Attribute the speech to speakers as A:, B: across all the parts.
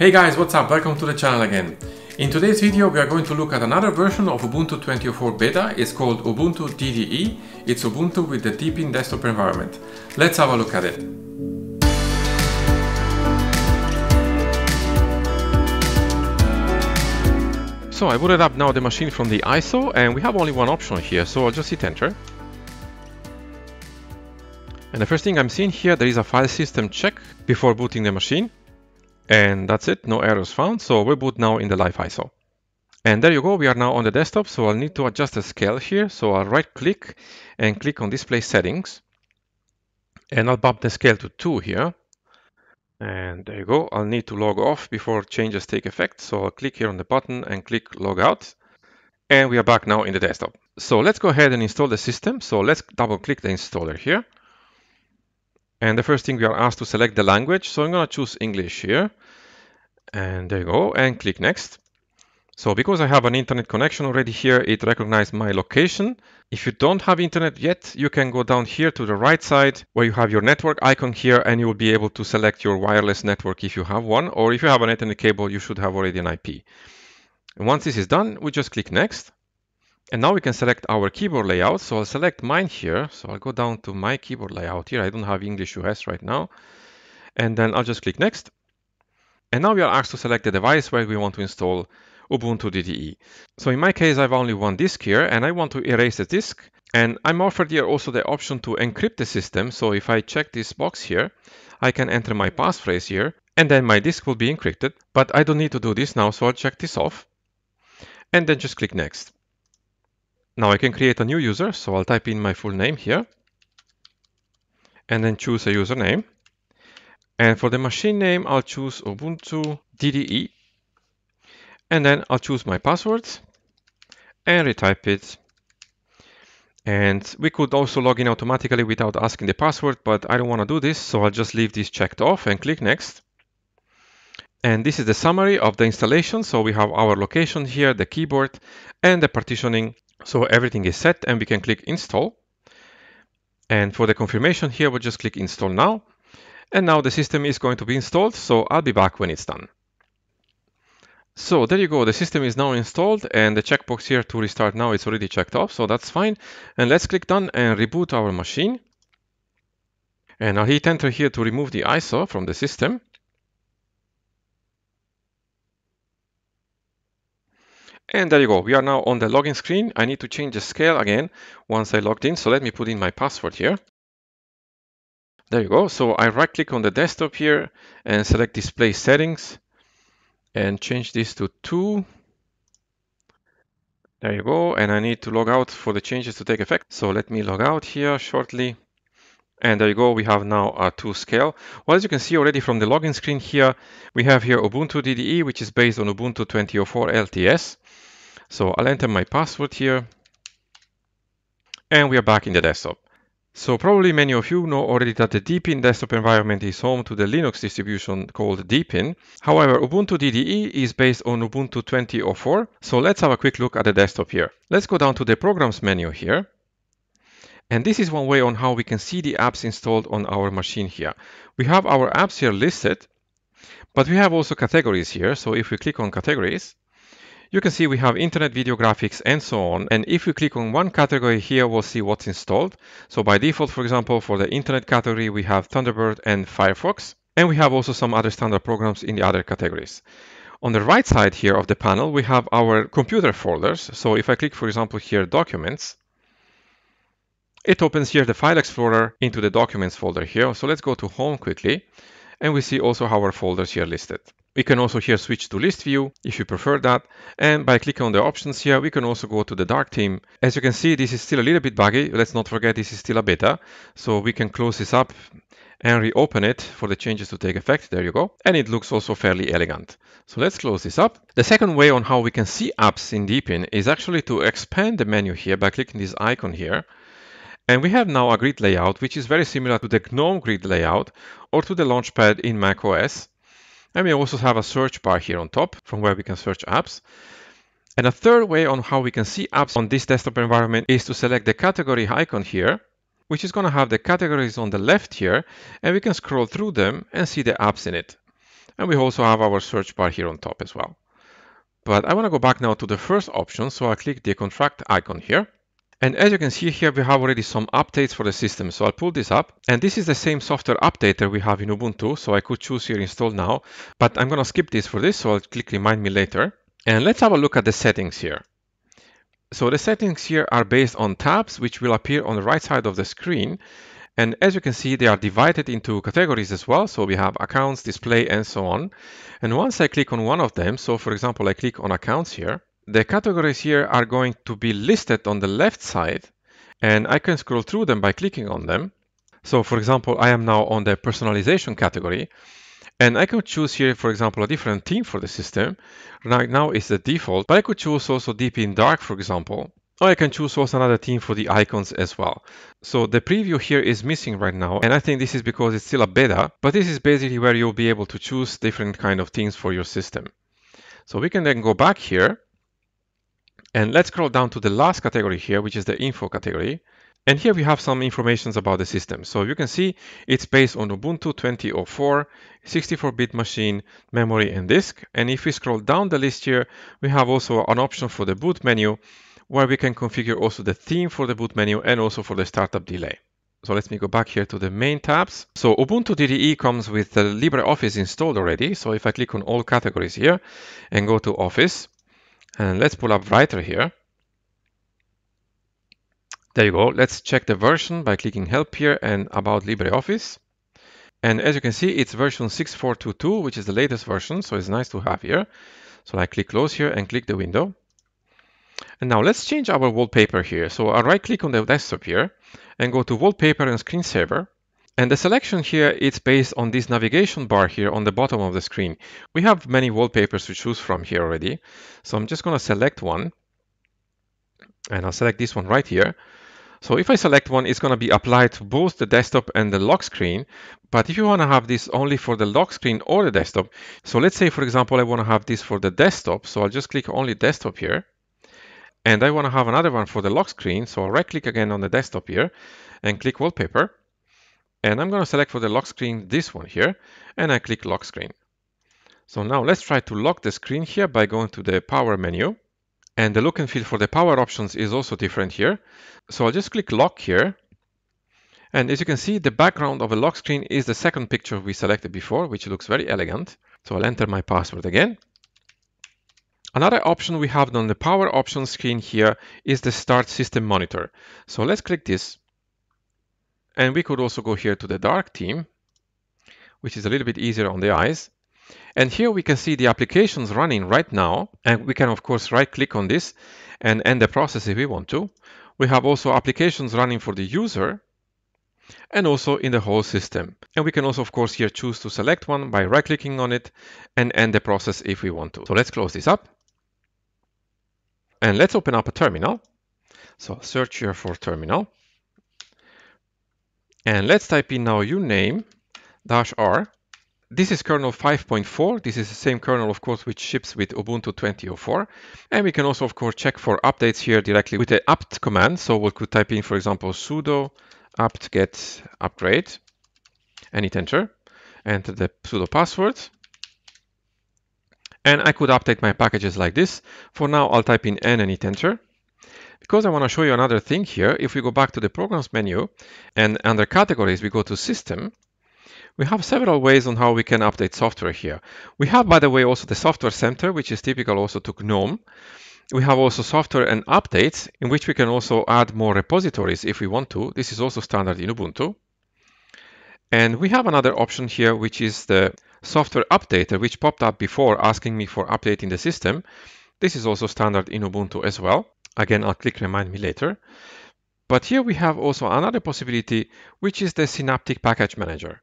A: Hey guys, what's up? Welcome to the channel again. In today's video we are going to look at another version of Ubuntu 24 beta. It's called Ubuntu DDE. It's Ubuntu with the Deepin desktop environment. Let's have a look at it. So I booted up now the machine from the ISO and we have only one option here, so I'll just hit enter. And the first thing I'm seeing here, there is a file system check before booting the machine. And that's it, no errors found. So we boot now in the live ISO. And there you go, we are now on the desktop. So I'll need to adjust the scale here. So I'll right click and click on display settings. And I'll bump the scale to 2 here. And there you go. I'll need to log off before changes take effect. So I'll click here on the button and click log out. And we are back now in the desktop. So let's go ahead and install the system. So let's double click the installer here. And the first thing we are asked to select the language. So I'm going to choose English here. And there you go. And click next. So because I have an internet connection already here, it recognized my location. If you don't have internet yet, you can go down here to the right side where you have your network icon here and you will be able to select your wireless network if you have one, or if you have an Ethernet cable, you should have already an IP. And once this is done, we just click next. And now we can select our keyboard layout. So I'll select mine here. So I'll go down to my keyboard layout here. I don't have English US right now. And then I'll just click next. And now we are asked to select the device where we want to install Ubuntu DDE. So in my case, I have only one disk here and I want to erase the disk. And I'm offered here also the option to encrypt the system. So if I check this box here, I can enter my passphrase here and then my disk will be encrypted. But I don't need to do this now, so I'll check this off and then just click next. Now I can create a new user, so I'll type in my full name here and then choose a username. And for the machine name, I'll choose Ubuntu DDE and then I'll choose my password and retype it. And we could also log in automatically without asking the password, but I don't want to do this. So I'll just leave this checked off and click next. And this is the summary of the installation. So we have our location here, the keyboard and the partitioning. So everything is set and we can click install. And for the confirmation here, we'll just click install now. And now the system is going to be installed. So I'll be back when it's done. So there you go, the system is now installed and the checkbox here to restart now is already checked off, so that's fine. And let's click done and reboot our machine. And I'll hit enter here to remove the ISO from the system. And there you go, we are now on the login screen. I need to change the scale again once I logged in, so let me put in my password here. There you go, so I right click on the desktop here and select display settings and change this to 2. There you go. And I need to log out for the changes to take effect. So let me log out here shortly. And there you go, we have now a 2 scale. Well, as you can see already from the login screen here, we have here Ubuntu DDE, which is based on Ubuntu 20.04 LTS. So I'll enter my password here. And we are back in the desktop. So probably many of you know already that the Deepin desktop environment is home to the Linux distribution called Deepin. However, Ubuntu DDE is based on Ubuntu 20.04. So let's have a quick look at the desktop here. Let's go down to the programs menu here. And this is one way on how we can see the apps installed on our machine here. We have our apps here listed, but we have also categories here. So if we click on categories, you can see we have internet video graphics and so on. And if we click on one category here, we'll see what's installed. So by default, for example, for the internet category, we have Thunderbird and Firefox. And we have also some other standard programs in the other categories. On the right side here of the panel, we have our computer folders. So if I click, for example, here, Documents, it opens here the File Explorer into the Documents folder here. So let's go to Home quickly. And we see also how our folders here listed. We can also here switch to list view if you prefer that. And by clicking on the options here, we can also go to the dark theme. As you can see, this is still a little bit buggy. Let's not forget this is still a beta. So we can close this up and reopen it for the changes to take effect. There you go. And it looks also fairly elegant. So let's close this up. The second way on how we can see apps in Deepin is actually to expand the menu here by clicking this icon here. And we have now a grid layout, which is very similar to the GNOME grid layout or to the Launchpad in macOS. And we also have a search bar here on top from where we can search apps. And a third way on how we can see apps on this desktop environment is to select the category icon here, which is going to have the categories on the left here, and we can scroll through them and see the apps in it. And we also have our search bar here on top as well. But I want to go back now to the first option. So I click the contract icon here. And as you can see here, we have already some updates for the system. So I'll pull this up. And this is the same software updater we have in Ubuntu. So I could choose here install now, but I'm going to skip this for this. So I'll click remind me later. And let's have a look at the settings here. So the settings here are based on tabs, which will appear on the right side of the screen. And as you can see, they are divided into categories as well. So we have accounts, display, and so on. And once I click on one of them, so for example, I click on accounts here, the categories here are going to be listed on the left side and I can scroll through them by clicking on them. So for example, I am now on the personalization category and I could choose here, for example, a different theme for the system. Right now it's the default, but I could choose also Deepin dark, for example. Or I can choose also another theme for the icons as well. So the preview here is missing right now. And I think this is because it's still a beta, but this is basically where you'll be able to choose different kind of themes for your system. So we can then go back here and let's scroll down to the last category here, which is the info category. And here we have some information about the system. So you can see it's based on Ubuntu 20.04, 64-bit machine, memory and disk. And if we scroll down the list here, we have also an option for the boot menu where we can configure also the theme for the boot menu and also for the startup delay. So let me go back here to the main tabs. So Ubuntu DDE comes with the LibreOffice installed already. So if I click on all categories here and go to Office, and let's pull up Writer here. There you go. Let's check the version by clicking Help here and About LibreOffice. And as you can see, it's version 6422, which is the latest version. So it's nice to have here. So I click Close here and click the window. And now let's change our wallpaper here. So I right click on the desktop here and go to Wallpaper and Screensaver. And the selection here is based on this navigation bar here on the bottom of the screen. We have many wallpapers to choose from here already. So I'm just going to select one. And I'll select this one right here. So if I select one, it's going to be applied to both the desktop and the lock screen. But if you want to have this only for the lock screen or the desktop, so let's say, for example, I want to have this for the desktop. So I'll just click only desktop here. And I want to have another one for the lock screen. So I'll right click again on the desktop here and click wallpaper. And I'm going to select for the lock screen this one here, and I click lock screen. So now let's try to lock the screen here by going to the power menu. And the look and feel for the power options is also different here. So I'll just click lock here. And as you can see, the background of a lock screen is the second picture we selected before, which looks very elegant. So I'll enter my password again. Another option we have on the power options screen here is the start system monitor. So let's click this and we could also go here to the dark theme, which is a little bit easier on the eyes. And here we can see the applications running right now. And we can, of course, right click on this and end the process if we want to. We have also applications running for the user and also in the whole system. And we can also, of course, here choose to select one by right clicking on it and end the process if we want to. So let's close this up. And let's open up a terminal. So search here for terminal. And let's type in now uname dash r. This is kernel 5.4. This is the same kernel, of course, which ships with Ubuntu 20.04. And we can also, of course, check for updates here directly with the apt command. So we could type in, for example, sudo apt get upgrade and hit enter. Enter the sudo password. And I could update my packages like this. For now, I'll type in n and hit enter. Because I want to show you another thing here, if we go back to the Programs menu and under Categories, we go to System, we have several ways on how we can update software here. We have, by the way, also the Software Center, which is typical also to GNOME. We have also software and updates, in which we can also add more repositories if we want to. This is also standard in Ubuntu. And we have another option here, which is the software updater, which popped up before asking me for updating the system. This is also standard in Ubuntu as well. Again, I'll click remind me later. But here we have also another possibility, which is the Synaptic Package Manager.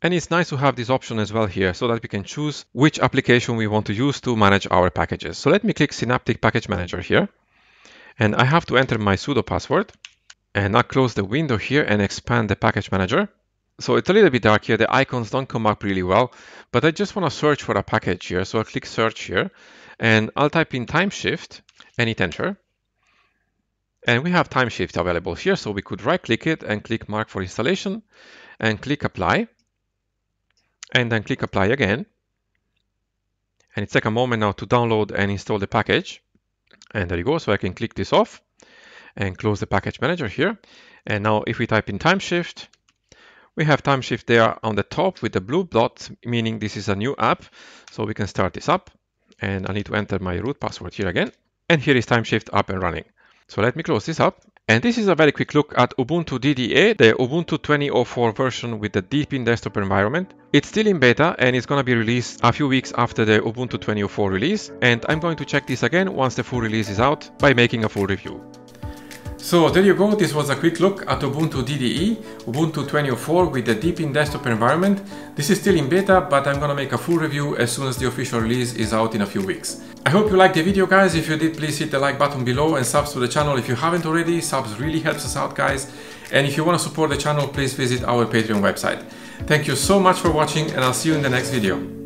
A: And it's nice to have this option as well here so that we can choose which application we want to use to manage our packages. So let me click Synaptic Package Manager here. And I have to enter my sudo password. And I'll close the window here and expand the package manager. So it's a little bit dark here. The icons don't come up really well, but I just want to search for a package here. So I'll click search here and I'll type in timeshift and hit enter. And we have timeshift available here, so we could right click it and click mark for installation and click apply and then click apply again. And it takes a moment now to download and install the package. And there you go. So I can click this off and close the package manager here. And now if we type in Timeshift, we have Timeshift there on the top with the blue dot, meaning this is a new app. So we can start this up. And I need to enter my root password here again. And here is Timeshift up and running. So let me close this up. And this is a very quick look at Ubuntu DDE, the Ubuntu 2004 version with the Deepin desktop environment. It's still in beta and it's going to be released a few weeks after the Ubuntu 2004 release. And I'm going to check this again once the full release is out by making a full review. So there you go, this was a quick look at Ubuntu DDE, Ubuntu 2004 with the Deepin desktop environment. This is still in beta, but I'm gonna make a full review as soon as the official release is out in a few weeks. I hope you liked the video guys, if you did please hit the like button below and subs to the channel if you haven't already, subs really helps us out guys. And if you wanna support the channel, please visit our Patreon website. Thank you so much for watching and I'll see you in the next video.